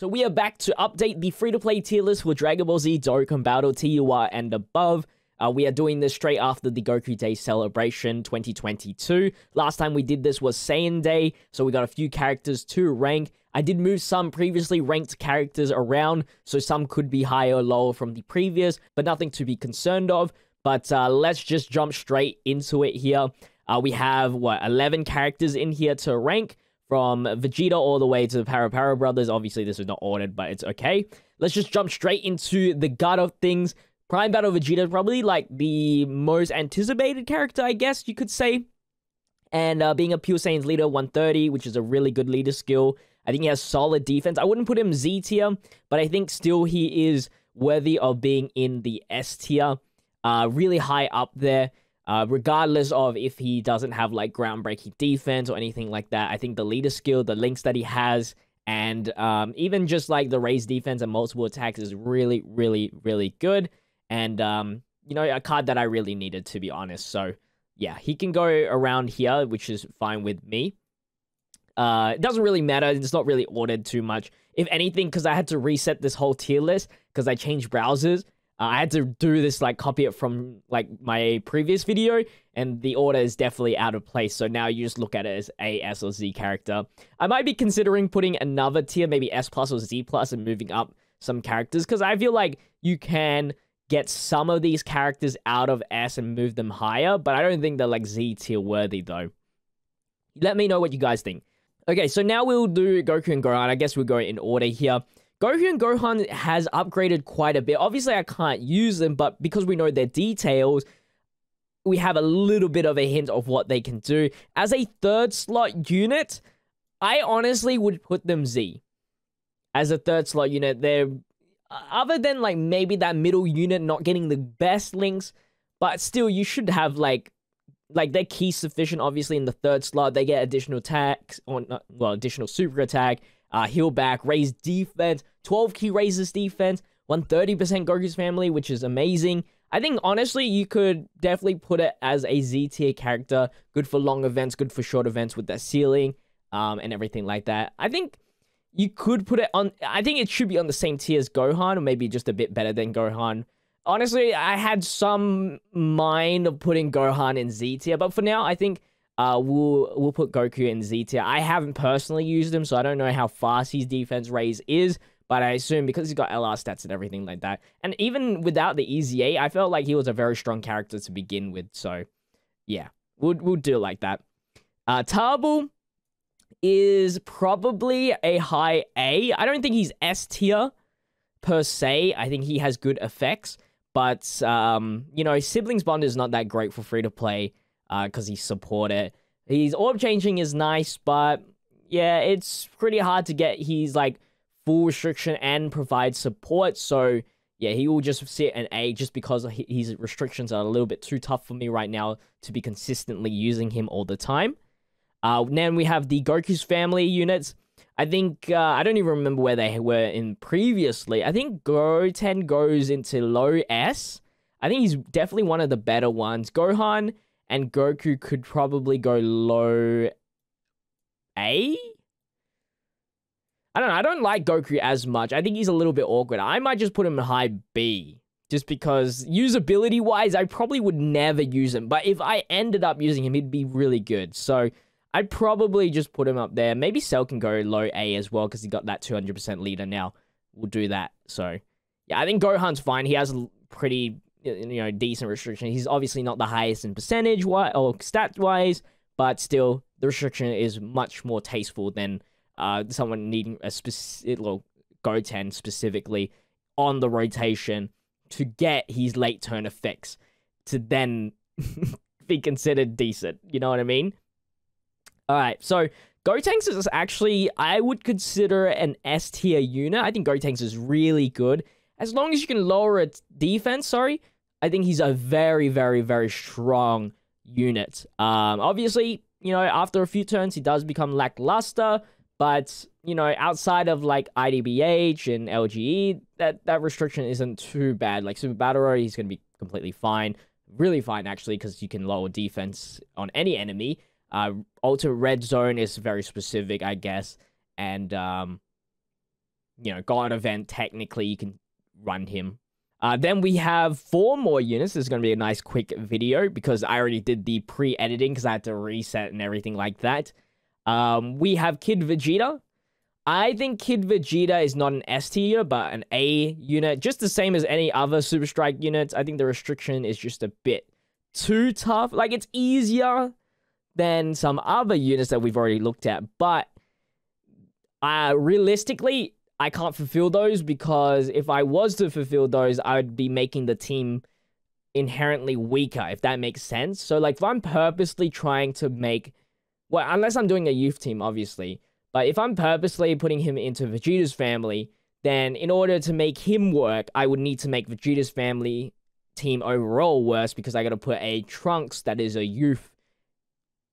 So we are back to update the free-to-play tier list for Dragon Ball Z Dokkan Battle TUR and above. Uh, we are doing this straight after the Goku Day Celebration 2022. Last time we did this was Saiyan Day, so we got a few characters to rank. I did move some previously ranked characters around, so some could be higher or lower from the previous, but nothing to be concerned of. But uh, let's just jump straight into it here. Uh, we have, what, 11 characters in here to rank from Vegeta all the way to the Para Para Brothers. Obviously, this is not ordered, but it's okay. Let's just jump straight into the gut of things. Prime Battle Vegeta is probably like the most anticipated character, I guess you could say. And uh, being a Pure Saiyan's leader, 130, which is a really good leader skill. I think he has solid defense. I wouldn't put him Z tier, but I think still he is worthy of being in the S tier. Uh, really high up there. Uh, regardless of if he doesn't have like groundbreaking defense or anything like that, I think the leader skill, the links that he has, and um, even just like the raised defense and multiple attacks is really, really, really good. And um, you know, a card that I really needed to be honest. So yeah, he can go around here, which is fine with me. Uh, it doesn't really matter. It's not really ordered too much. If anything, because I had to reset this whole tier list because I changed browsers. Uh, I had to do this, like, copy it from, like, my previous video, and the order is definitely out of place, so now you just look at it as A, S, or Z character. I might be considering putting another tier, maybe S plus or Z plus, and moving up some characters, because I feel like you can get some of these characters out of S and move them higher, but I don't think they're, like, Z tier worthy, though. Let me know what you guys think. Okay, so now we'll do Goku and Gohan. I guess we'll go in order here. Goku and Gohan has upgraded quite a bit. Obviously, I can't use them, but because we know their details, we have a little bit of a hint of what they can do. As a third slot unit, I honestly would put them Z. As a third slot unit, they're other than like maybe that middle unit not getting the best links, but still you should have like like their ki sufficient obviously in the third slot. They get additional attacks or not, uh, well, additional super attack uh, heal back, raise defense, 12 ki raises defense, 130% Goku's family, which is amazing. I think honestly, you could definitely put it as a Z tier character. Good for long events, good for short events with that ceiling um, and everything like that. I think you could put it on. I think it should be on the same tier as Gohan, or maybe just a bit better than Gohan. Honestly, I had some mind of putting Gohan in Z tier, but for now, I think uh, we'll we'll put Goku in Z tier. I haven't personally used him, so I don't know how fast his defense raise is. But I assume because he's got LR stats and everything like that, and even without the EZA, I felt like he was a very strong character to begin with. So, yeah, we'll we'll do it like that. Uh, is probably a high A. I don't think he's S tier per se. I think he has good effects, but um, you know, siblings bond is not that great for free to play because uh, he support it. His orb changing is nice, but yeah, it's pretty hard to get his like full restriction and provide support. So yeah, he will just sit an A just because his restrictions are a little bit too tough for me right now to be consistently using him all the time. Uh, then we have the Goku's family units. I think uh, I don't even remember where they were in previously. I think Goten goes into low S. I think he's definitely one of the better ones. Gohan and Goku could probably go low A. I don't know. I don't like Goku as much. I think he's a little bit awkward. I might just put him in high B. Just because usability wise, I probably would never use him. But if I ended up using him, he'd be really good. So I'd probably just put him up there. Maybe Cell can go low A as well because he got that 200% leader now. We'll do that. So yeah, I think Gohan's fine. He has pretty you know decent restriction. He's obviously not the highest in percentage wise or stat wise, but still the restriction is much more tasteful than uh, someone needing a specific well, Goten specifically on the rotation to get his late turn effects to then be considered decent. You know what I mean? All right, so Gotenks is actually I would consider an S tier unit. I think Gotenks is really good as long as you can lower its defense, sorry, I think he's a very, very, very strong unit. Um, obviously, you know, after a few turns, he does become lackluster, but, you know, outside of, like, IDBH and LGE, that, that restriction isn't too bad. Like, Super Battle Royale, he's going to be completely fine. Really fine, actually, because you can lower defense on any enemy. Uh, Ultimate Red Zone is very specific, I guess. And, um, you know, God event, technically you can run him. Uh, then we have four more units. This is going to be a nice quick video because I already did the pre-editing because I had to reset and everything like that. Um, we have Kid Vegeta. I think Kid Vegeta is not an S tier, but an A unit, just the same as any other Super Strike units. I think the restriction is just a bit too tough. Like, it's easier than some other units that we've already looked at, but uh, realistically, I can't fulfill those because if I was to fulfill those, I would be making the team inherently weaker, if that makes sense. So, like, if I'm purposely trying to make, well, unless I'm doing a youth team, obviously, but if I'm purposely putting him into Vegeta's family, then in order to make him work, I would need to make Vegeta's family team overall worse because I got to put a Trunks that is a youth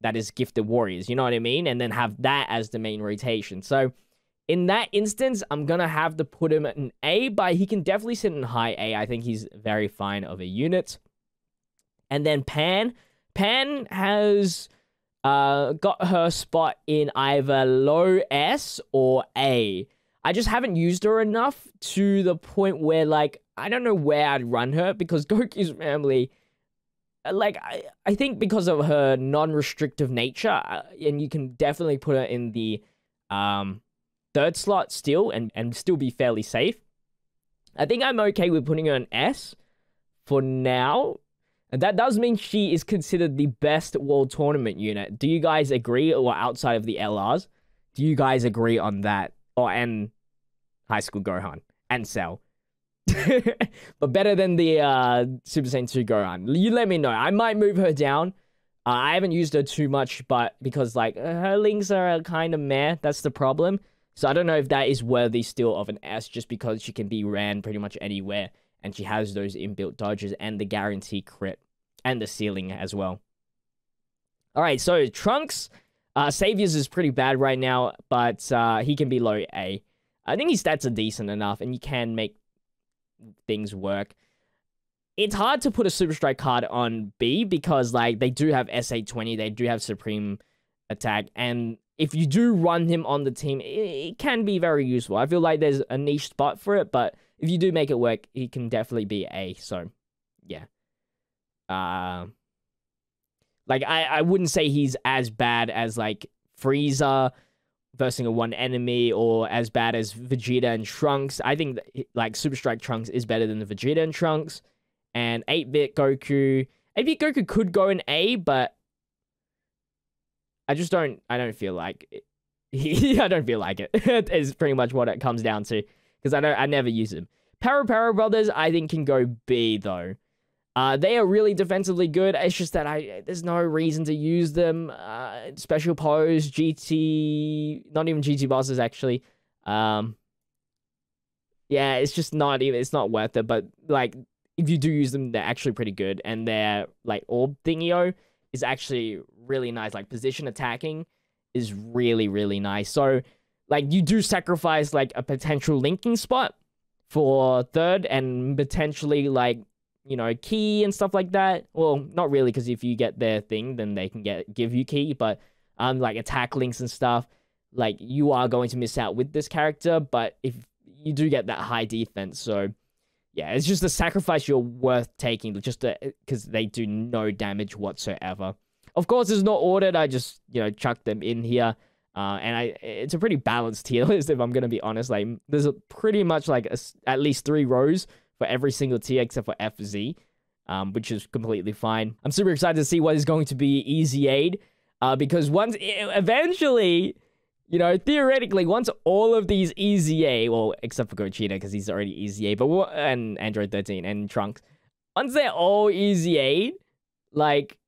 that is gifted warriors, you know what I mean? And then have that as the main rotation. So in that instance, I'm gonna have to put him in A, but he can definitely sit in high A. I think he's very fine of a unit. And then Pan. Pan has uh, got her spot in either low S or A. I just haven't used her enough to the point where, like, I don't know where I'd run her because Goku's family, uh, like, I, I think because of her non restrictive nature, uh, and you can definitely put her in the um, third slot still and, and still be fairly safe. I think I'm okay with putting her in S for now and that does mean she is considered the best world tournament unit. Do you guys agree, or outside of the LRs? Do you guys agree on that? Oh, and High School Gohan and Cell. but better than the uh, Super Saiyan 2 Gohan. You let me know. I might move her down. Uh, I haven't used her too much, but because like her links are kind of meh, that's the problem. So I don't know if that is worthy still of an S, just because she can be ran pretty much anywhere and she has those inbuilt dodges and the guarantee crit and the ceiling as well. All right, so Trunks, uh, Saviors is pretty bad right now, but uh, he can be low A. I think his stats are decent enough, and you can make things work. It's hard to put a Super Strike card on B because, like, they do have S820, they do have Supreme Attack, and if you do run him on the team, it, it can be very useful. I feel like there's a niche spot for it, but if you do make it work, he can definitely be A. So, yeah. Uh, like I, I wouldn't say he's as bad as like Frieza versing a one enemy or as bad as Vegeta and Trunks. I think that, like Super Strike Trunks is better than the Vegeta and Trunks. And 8-bit Goku, 8-bit Goku could go in A, but I just don't I don't feel like. I don't feel like it. is pretty much what it comes down to because I don't I never use them. Para Para Brothers I think can go B though. Uh, they are really defensively good. It's just that I there's no reason to use them. Uh, special pose, GT, not even GT bosses actually. Um, yeah, it's just not even. It's not worth it. But like, if you do use them, they're actually pretty good, and they're like orb thingio is actually really nice. Like position attacking is really really nice. So like, you do sacrifice like a potential linking spot for third, and potentially like you know, ki and stuff like that. Well, not really, because if you get their thing, then they can get give you ki. But um, like attack links and stuff, like you are going to miss out with this character. But if you do get that high defense, so yeah, it's just a sacrifice you're worth taking, just because they do no damage whatsoever. Of course, it's not ordered. I just you know chuck them in here. Uh, and I, it's a pretty balanced tier list if I'm gonna be honest. Like, there's a pretty much like a, at least three rows for every single tier except for FZ, um, which is completely fine. I'm super excited to see what is going to be EZA'd, uh, because once eventually, you know, theoretically, once all of these EZA, well, except for Gogeta because he's already EZA, but and Android 13 and Trunks, once they're all EZA, like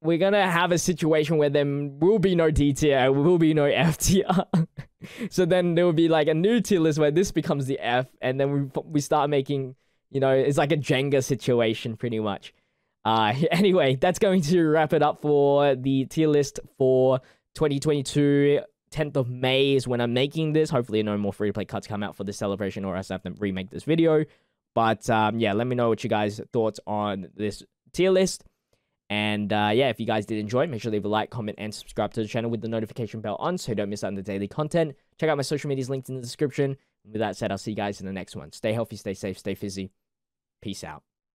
we're gonna have a situation where there will be no D tier, will be no F tier. so then there will be like a new tier list where this becomes the F, and then we we start making, you know, it's like a Jenga situation pretty much. Uh, anyway, that's going to wrap it up for the tier list for 2022. 10th of May is when I'm making this. Hopefully, no more free to play cuts come out for the celebration, or else I have to remake this video. But um, yeah, let me know what you guys' thoughts on this tier list. And uh, yeah, if you guys did enjoy, make sure to leave a like, comment, and subscribe to the channel with the notification bell on so you don't miss out on the daily content. Check out my social medias linked in the description. With that said, I'll see you guys in the next one. Stay healthy, stay safe, stay fizzy. Peace out.